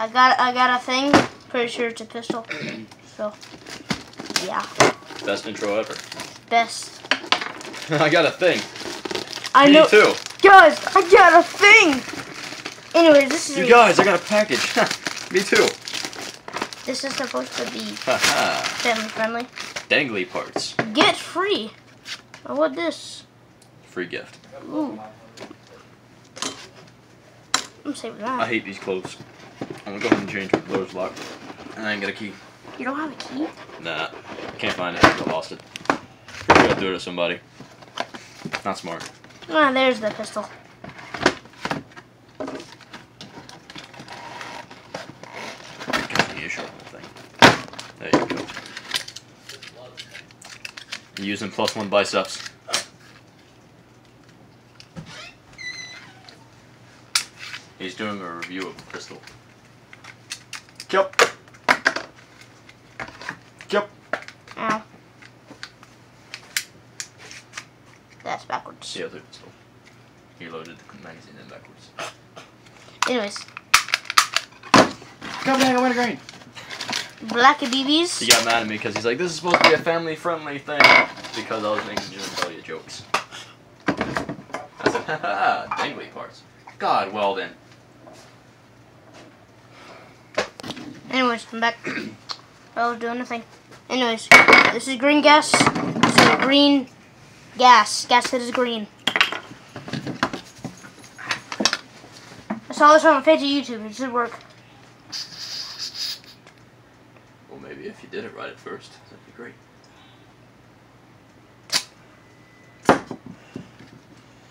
I got I got a thing. Pretty sure it's a pistol. So yeah, Best intro ever. best. I got a thing. I Me know, too. guys. I got a thing. Anyways, this is You guys, I got a package. Me too. this is supposed to be family friendly. Dangly parts. Get free. Oh, what this? Free gift. Ooh. I'm saving that. I hate these clothes. I'm gonna go ahead and change my door's locked. I ain't got a key. You don't have a key? Nah, can't find it. I lost it. Pretty sure I threw it at somebody. Not smart. Ah, there's the pistol. Got the issue thing. There you go. Using plus one biceps. He's doing a review of the pistol. Yep. Yep. Ow. That's backwards. The other pistol. He loaded the magazine in backwards. Anyways, Come back, I went green. Black BBs. He got mad at me because he's like, this is supposed to be a family friendly thing. Because I was making genitalia jokes. I said, haha, dangly parts. God, well then. Anyways, I'm back. I was doing nothing. Anyways, this is green gas. This is green gas. Gas that is green. I saw this on my page of YouTube. It should work. Well, maybe if you did it right at first, that'd be great.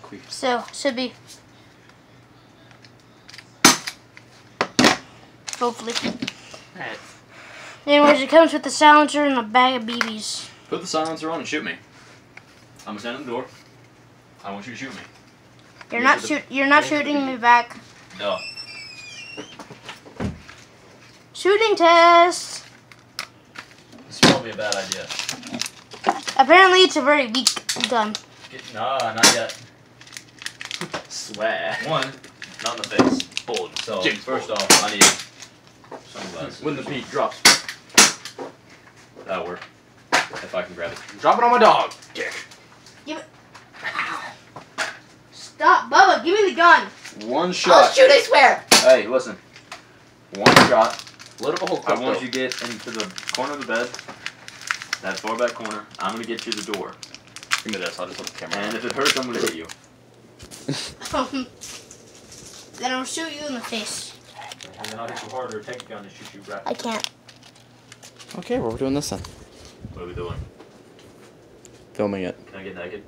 Quick. So, should be. Hopefully. Alright. Anyways, it comes with the silencer and a bag of BBs. Put the silencer on and shoot me. I'm gonna stand at the door. I want you to shoot me. You're These not shoot. You're not these are the shooting me back. No. Shooting test. This is probably a bad idea. Apparently, it's a very weak gun. Get, nah, not yet. Swear. One, not in the face. Hold. So James first Bond. off, I need sunglasses. When the beat drops. That'll work. If I can grab it. Drop it on my dog. Dick. Give it Stop, Bubba. Give me the gun. One I'll shot. shoot. I swear. Hey, listen. One shot. Let him hold I want you to get into the corner of the bed. That far back corner. I'm gonna get you the door. Give me this. I'll just put the camera And on. if it hurts, I'm gonna hit you. Um, then I'll shoot you in the face. And then I'll hit you harder, take a gun and shoot you right. I can't. Okay, well, we're doing this then. What are we doing? Filming it. Can I get naked?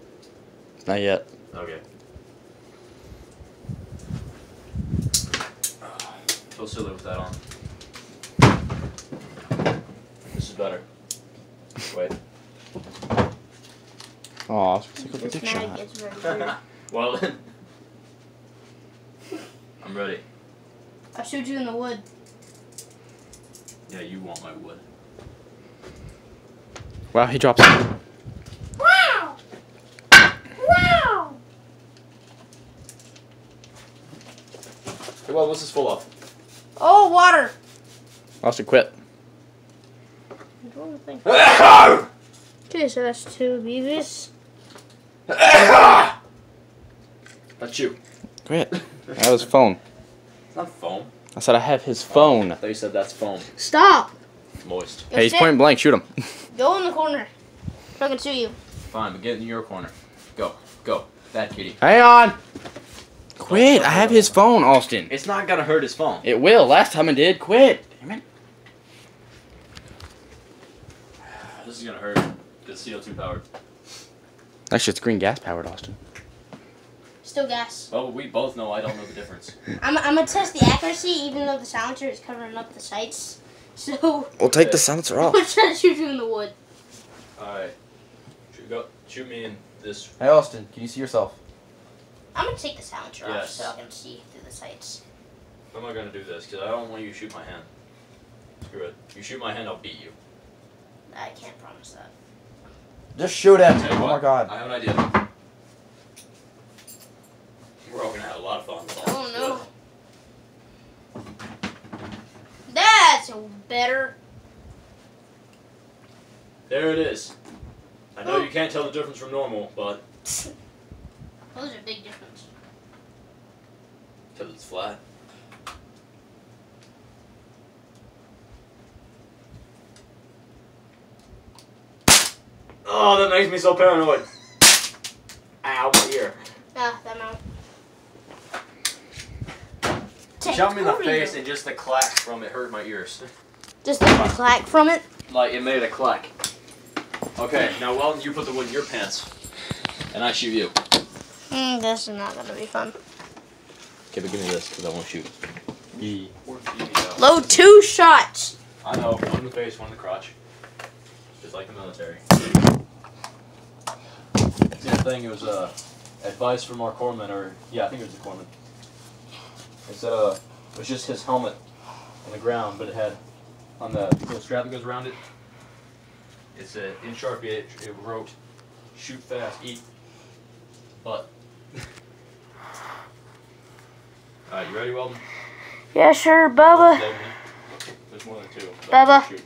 Not yet. Okay. Feel silly with that on. This is better. Wait. Aw, it's like a This dick mag shot. is very weird. well then. I'm ready. I'll shoot you in the wood. Yeah, you want my wood. Wow, he drops it. Wow! Wow! Hey, well, what's this full of? Oh, water. Austin, quit. Okay, so that's two BBs. That's you. Quit. That was his phone. It's not foam. I said I have his phone. I thought you said that's foam. Stop. Moist. Yo, Hey, he's sit. point blank. Shoot him. Go in the corner. So I can shoot you. Fine, but get in your corner. Go. Go. Bad kitty. Hang on. Quit. I have his phone, Austin. It's not gonna hurt his phone. It will. Last time it did. Quit. Damn it. This is gonna hurt. It's CO2 powered. That shit's green gas powered, Austin. Still gas. Well, we both know I don't know the difference. I'm, I'm gonna test the accuracy even though the silencer is covering up the sights. So We'll take the silencer I'm off. gonna try to shoot you in the wood. Alright. Shoot, go, shoot me in this. Hey, Austin, can you see yourself? I'm gonna take the silencer off Yes. so I can see through the sights. I'm not gonna do this because I don't want you to shoot my hand. Screw it. You shoot my hand, I'll beat you. I can't promise that. Just shoot him. Tell you Oh my god. I have an idea. We're all gonna have a lot of fun. with all Oh this no. wood. so better. There it is. I know you can't tell the difference from normal, but Those are big difference. because it's flat. Oh, that makes me so paranoid. Ow, my ear. Ah, that amount. Shot me in the Oreo. face and just the clack from it hurt my ears. Just the clack from it. Like, it made a clack. Okay, now Weldon, you put the wood in your pants. And I shoot you. Mm, this is not gonna be fun. Okay, but give me this, because I won't shoot. Yee. Load two shots. I know, one in the face, one in the crotch. Just like the military. Same thing, it was uh, advice from our corpsman, or, yeah, I think it was the corpsman. It said, uh, it was just his helmet on the ground, but it had, on the little strap that goes around it, It's said, in Sharpie, it, it wrote, shoot fast, eat butt. Alright, you ready, Weldon? Yeah, sure, Load Bubba. me. There's more than two. Bubba. shoot.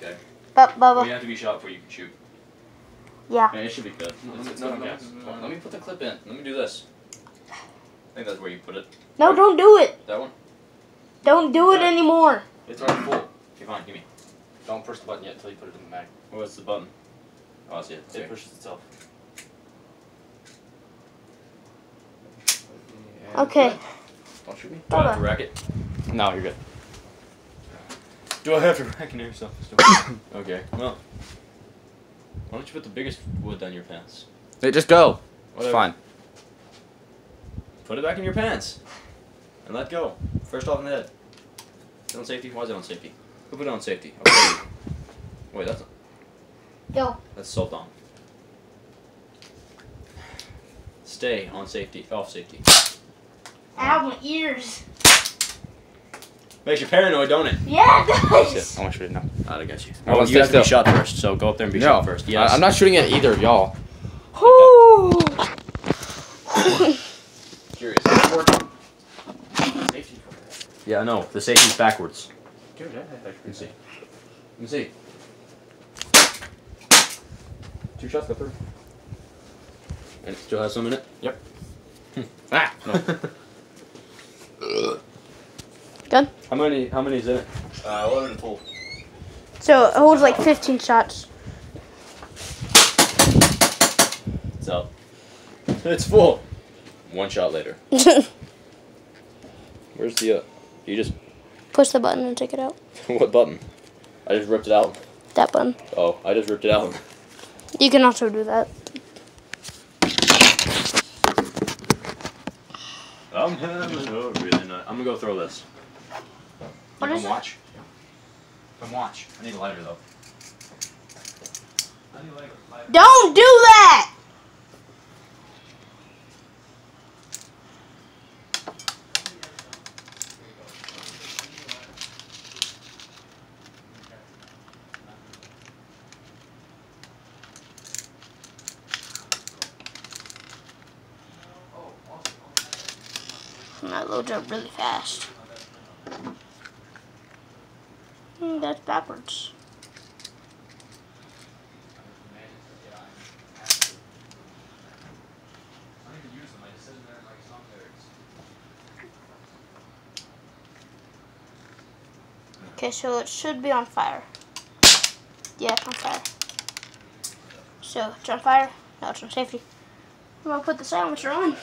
Bu- Well, you Bubba. have to be shot before you can shoot. Yeah. Yeah, it should be good. It's, it's no, no, no, Let me put the clip in. Let me do this. I think that's where you put it. No, don't do it. That one? Don't do it anymore. It's already full. Okay, fine. Give me. Don't push the button yet until you put it in the mag. What's the button? Oh, I see it. It Okay. pushes itself. Okay. Don't shoot me. Do I have to rack it? No, you're good. Do I have to rack it or something? okay. Well. Why don't you put the biggest wood down your pants? Hey, just go. It's fine. Put it back in your pants. And let go. First off in the head. Is it on safety? Why is it on safety? Who put it on safety? Okay. Wait, that's Go. that's salt on. Stay on safety. Off safety. Ow, my ears. Makes you paranoid, don't it? Yeah, it does. Oh, I want to shoot it now. Alright, I got you. Oh, Oh, let's you have stay to be shot first, so go up there and be no, shot first. Yes. I, am not shooting at either of y'all. Whoo. curious. Yeah, I know. The safety's backwards. Dude, Let me see. Let me see. Two shots go through. And it still has some in it? Yep. Ah, no. Good. How many how many is in it? Uh eleven in full. So it holds like 15 shots. So. It's full. One shot later. Where's the uh you just Push the button and take it out. what button? I just ripped it out. That button. Oh, I just ripped it out. You can also do that. I'm having a really nice. I'm gonna go throw this. What you is come it? watch. Come watch. I need a lighter though. I need a lighter. lighter. Don't do that! And that loads up really fast. Hmm, that's backwards. Okay, so it should be on fire. Yeah, it's on fire. So, it's on fire. Now it's on safety. I'm gonna put the silencer on.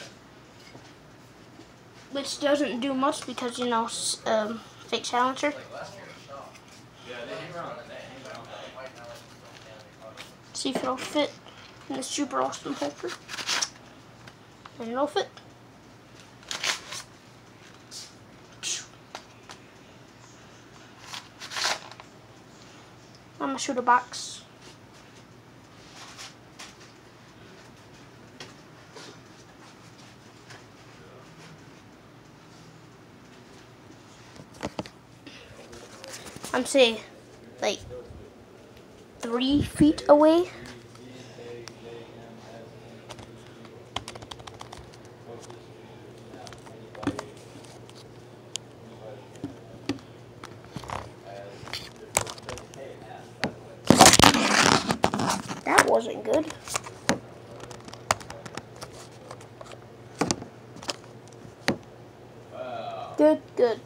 Which doesn't do much because, you know, um, fake silencer. See if it'll fit in the super awesome holster. And it'll fit. I'm gonna shoot a box. I'm saying like three feet away. That wasn't good. Good, good.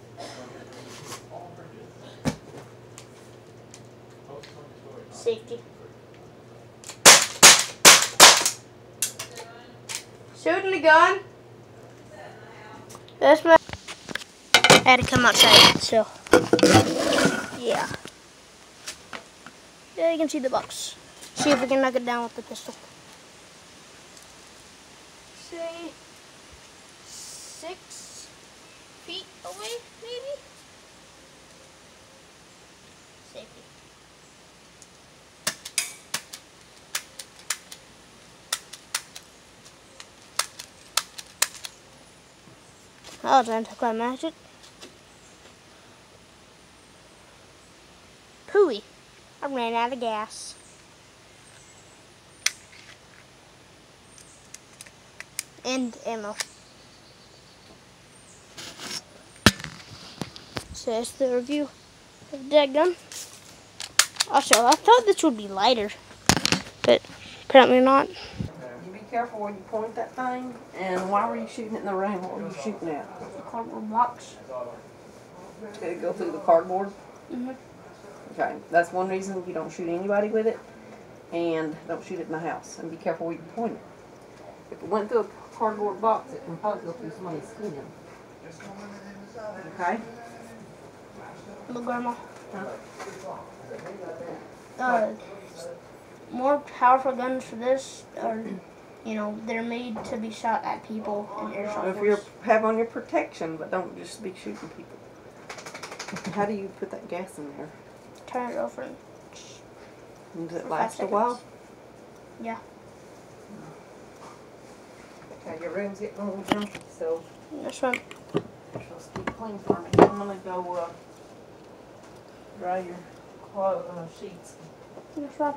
I had to come outside, so. Yeah. Yeah, you can see the box. See if we can knock it down with the pistol. Say six feet away, maybe? Safety. Oh, that was anticlimactic. I ran out of gas. And ammo. So that's the review of that gun. Also, I thought this would be lighter, but apparently not. You be careful when you point that thing. And why were you shooting it in the rain? What were you shooting at? Cardboard box. Did it go through the cardboard? Mhm. Okay, that's one reason you don't shoot anybody with it. And don't shoot it in the house. And be careful where you point it. If it went through a cardboard box, it can probably go through somebody's skin. Okay? My grandma. Uh, more powerful guns for this are, you know, they're made to be shot at people in airsoft. If you're have on your protection, but don't just be shooting people. How do you put that gas in there? Turn it over and And Does it last a while? Yeah. Okay, your room's getting a little junky, so that's right. Just keep clean for me. I'm gonna go, uh, dry your clo- uh, sheets. That's right.